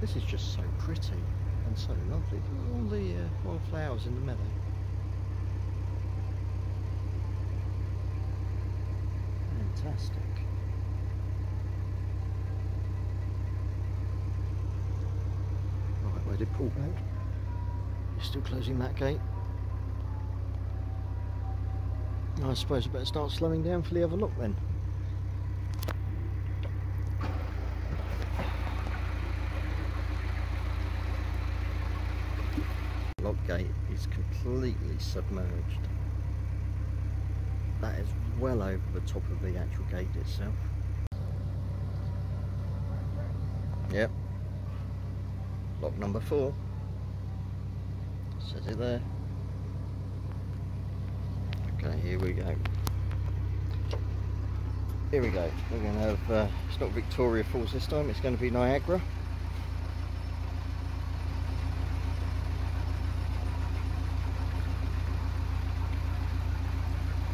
This is just so pretty and so lovely. All the uh, all flowers in the meadow. Fantastic. Right, where did Paul go? You're still closing that gate. I suppose I better start slowing down for the other look then. Lock gate is completely submerged. That is well over the top of the actual gate itself. Yep. Lock number four. Says it there. Okay, here we go. Here we go. We're going to have, uh, it's not Victoria Falls this time, it's going to be Niagara.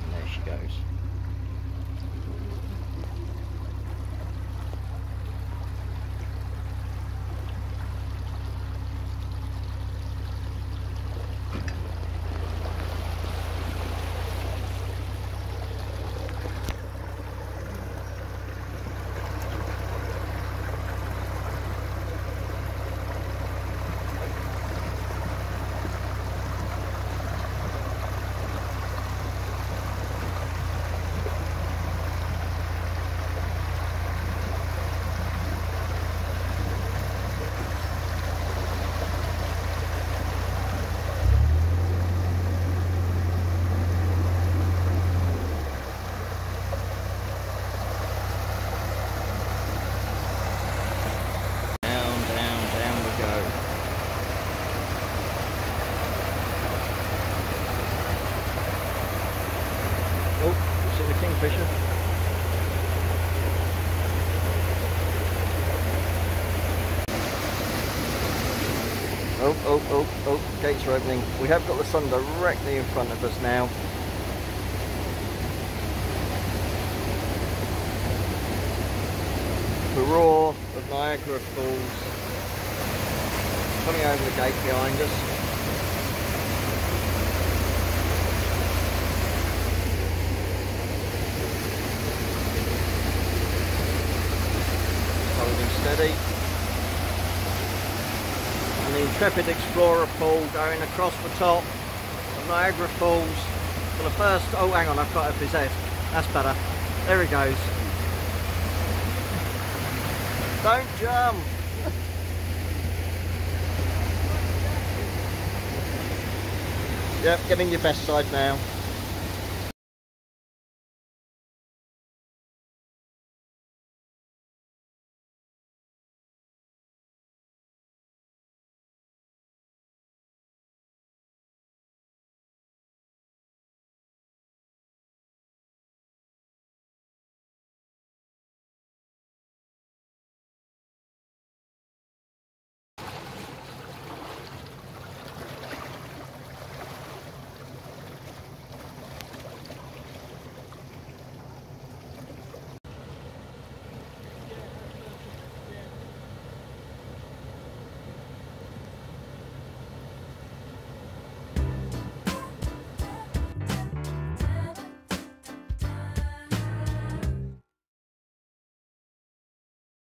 And there she goes. Down, down, down we go. Oh, see Oh, oh, oh, oh, gates are opening. We have got the sun directly in front of us now. The roar of Niagara Falls coming over the gate behind us. Steady. And the Intrepid Explorer Paul going across the top of Niagara Falls for the first, oh hang on, I've got his head. That's better. There he goes. Don't jump! yep, get in your best side now.